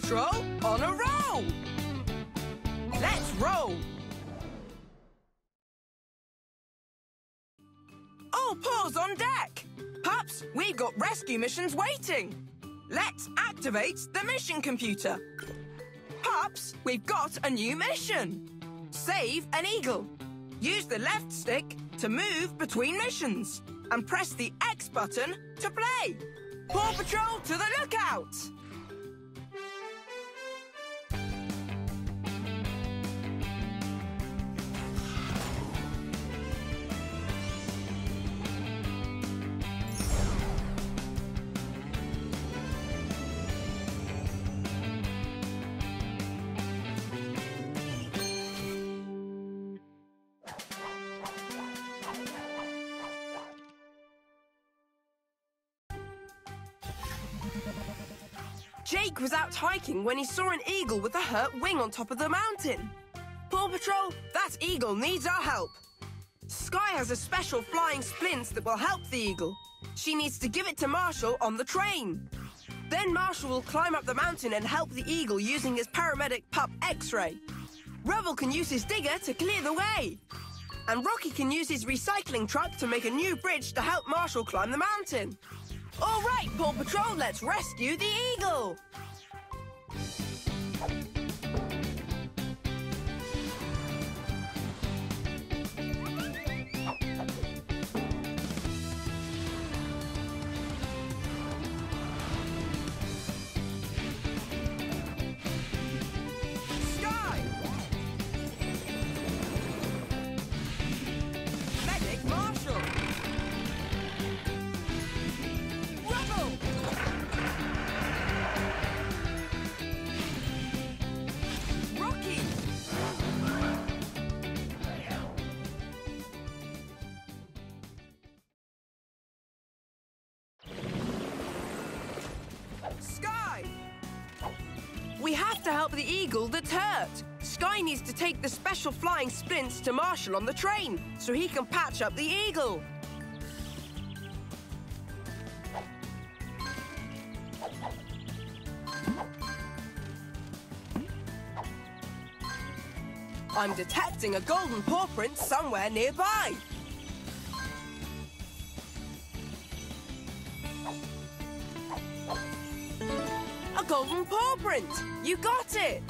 Patrol on a roll! Let's roll! All paws on deck! Pups, we've got rescue missions waiting! Let's activate the mission computer! Pups, we've got a new mission! Save an eagle! Use the left stick to move between missions and press the X button to play! Paw Patrol to the lookout! Jake was out hiking when he saw an eagle with a hurt wing on top of the mountain. Paw Patrol, that eagle needs our help. Skye has a special flying splint that will help the eagle. She needs to give it to Marshall on the train. Then Marshall will climb up the mountain and help the eagle using his paramedic pup X-ray. Rubble can use his digger to clear the way. And Rocky can use his recycling truck to make a new bridge to help Marshall climb the mountain. All right, Paw Patrol, let's rescue the eagle! Help the eagle that's hurt. Skye needs to take the special flying splints to Marshall on the train so he can patch up the eagle. I'm detecting a golden paw print somewhere nearby. Golden paw print! You got it!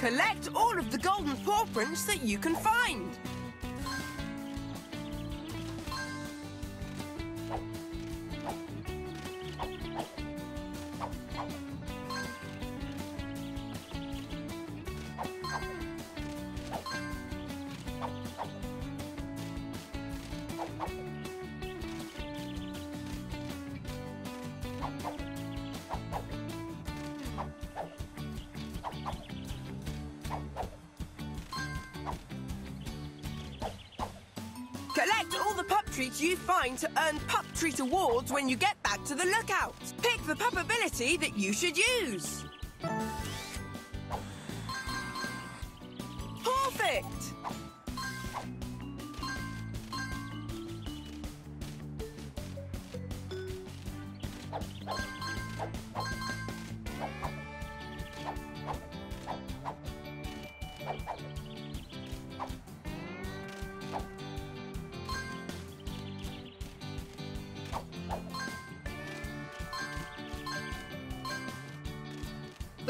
Collect all of the golden paw prints that you can find. Collect all the pup treats you find to earn Pup Treat Awards when you get back to the lookout. Pick the pup ability that you should use.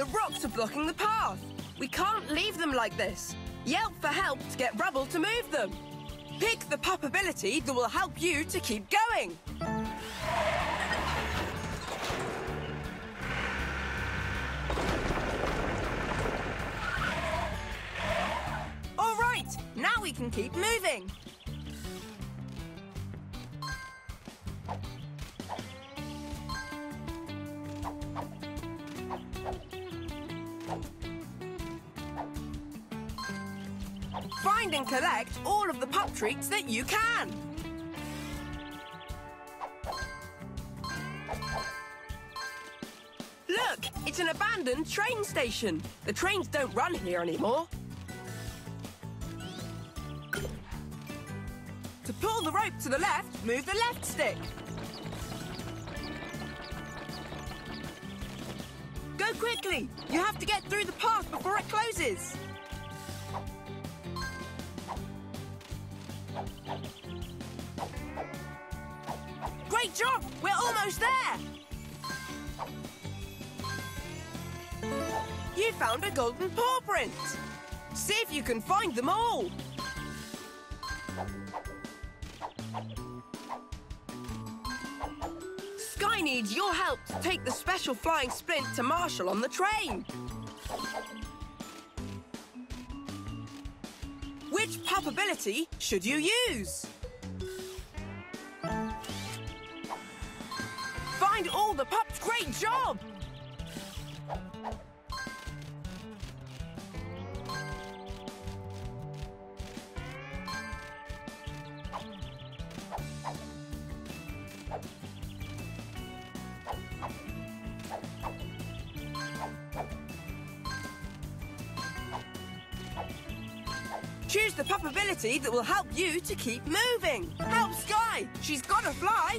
The rocks are blocking the path. We can't leave them like this. Yelp for help to get Rubble to move them. Pick the pup ability that will help you to keep going. All right, now we can keep moving. And collect all of the pup treats that you can. Look, it's an abandoned train station. The trains don't run here anymore. To pull the rope to the left, move the left stick. Go quickly! You have to get through the path before it closes! Great job! We're almost there! You found a golden paw print! See if you can find them all! Skye needs your help to take the special flying splint to Marshall on the train. Which pup ability should you use? Find all the pups. Great job! Choose the pup ability that will help you to keep moving. Help Skye! She's gotta fly!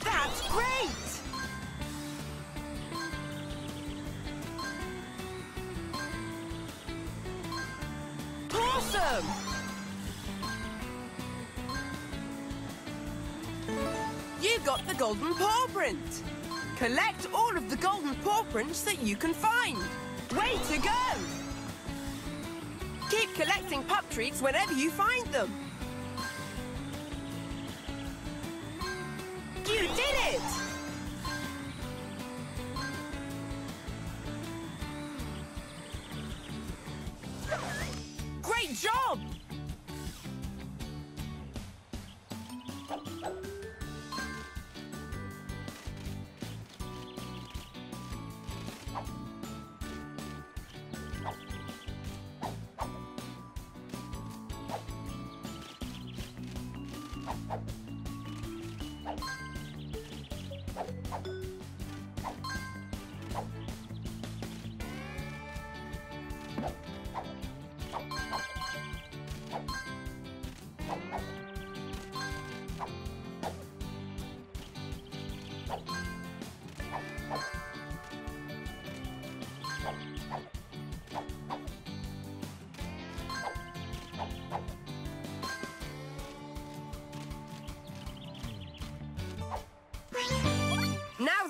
That's great! Awesome! You got the golden paw print. Collect all of the golden paw prints that you can find. Way to go! Keep collecting pup treats whenever you find them.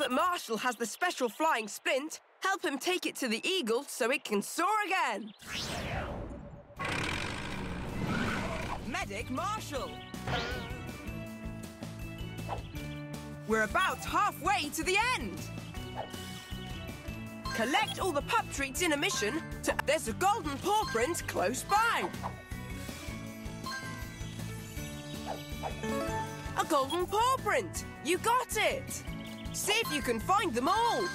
That Marshall has the special flying splint, help him take it to the eagle so it can soar again. Medic Marshall. We're about halfway to the end. Collect all the pup treats in a mission. There's a golden paw print close by. A golden paw print! You got it! See if you can find them all!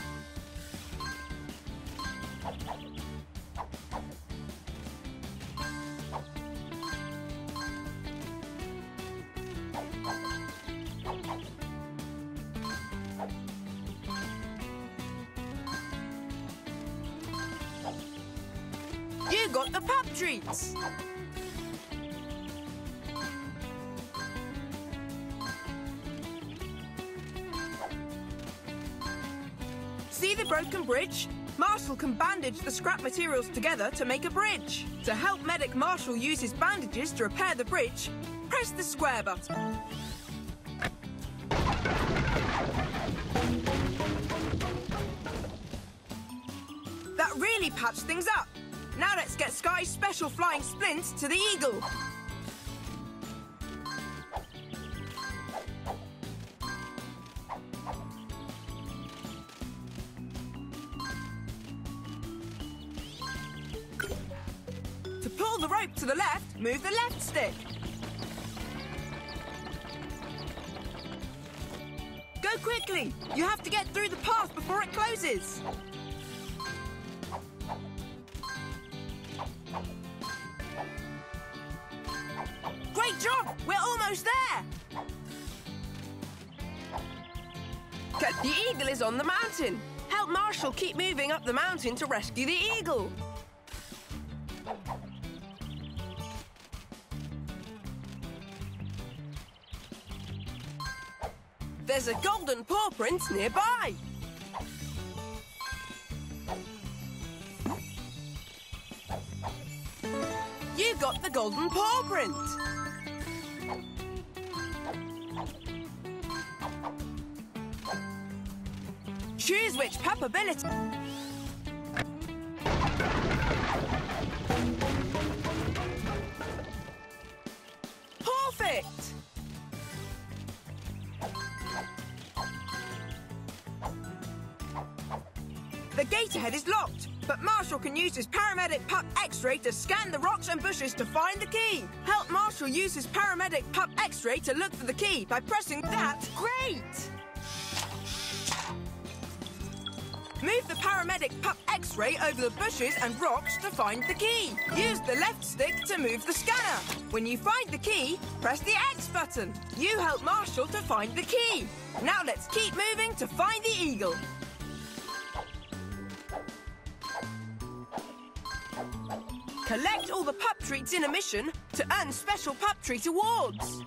You got the pup treats! See the broken bridge? Marshall can bandage the scrap materials together to make a bridge. To help Medic Marshall use his bandages to repair the bridge, press the square button. That really patched things up. Now let's get Skye's special flying splint to the eagle. Pull the rope to the left, move the left stick. Go quickly! You have to get through the path before it closes. Great job! We're almost there! The eagle is on the mountain. Help Marshall keep moving up the mountain to rescue the eagle. There's a golden paw print nearby. You got the golden paw print. Choose which pup Ahead is locked, but Marshall can use his paramedic pup X-ray to scan the rocks and bushes to find the key. Help Marshall use his paramedic pup X-ray to look for the key by pressing that. Great! Move the paramedic pup X-ray over the bushes and rocks to find the key. Use the left stick to move the scanner. When you find the key, press the X button. You help Marshall to find the key. Now let's keep moving to find the eagle. Collect all the pup treats in a mission to earn special pup treat awards.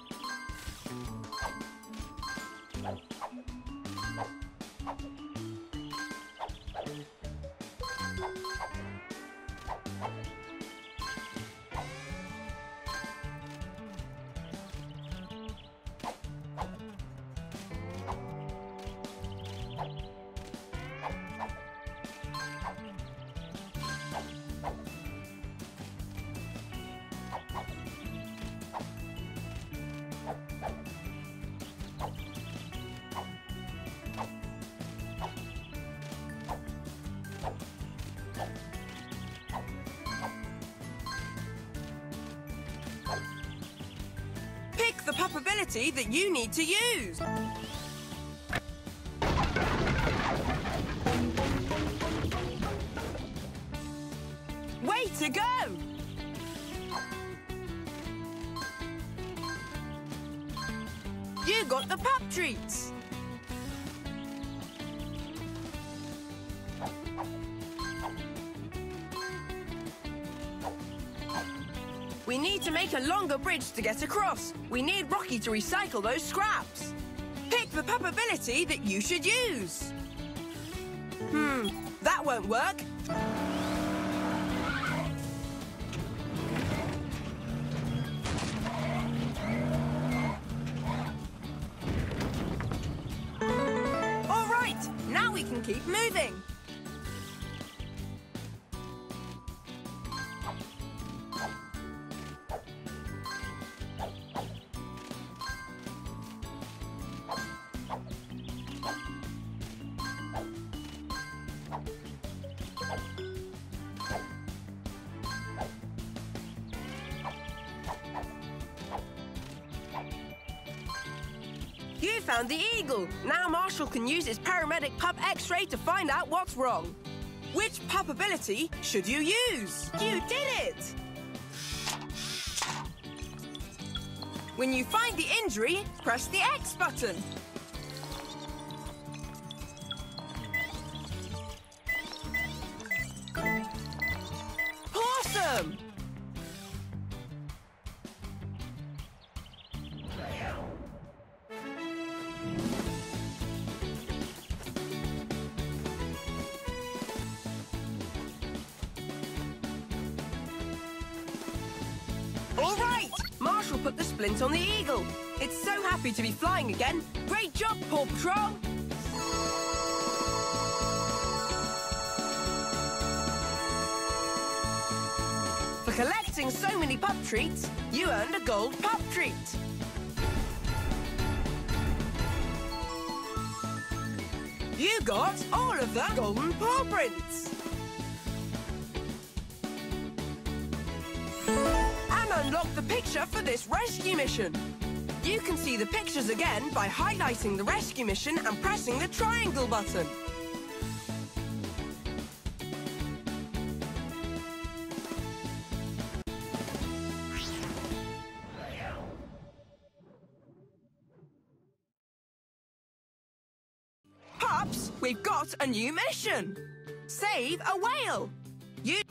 The pup ability that you need to use. Way to go! You got the pup treats. Make a longer bridge to get across. We need Rocky to recycle those scraps. Pick the pup ability that you should use. Hmm, that won't work. All right, now we can keep moving. You found the eagle. Now Marshall can use his paramedic pup X-ray to find out what's wrong. Which pup ability should you use? You did it! When you find the injury, press the X button. Splint on the eagle. It's so happy to be flying again. Great job, Paw Patrol! For collecting so many pup treats, you earned a gold pup treat. You got all of the golden paw prints. Unlock the picture for this rescue mission. You can see the pictures again by highlighting the rescue mission and pressing the triangle button. We've got a new mission. Save a whale. You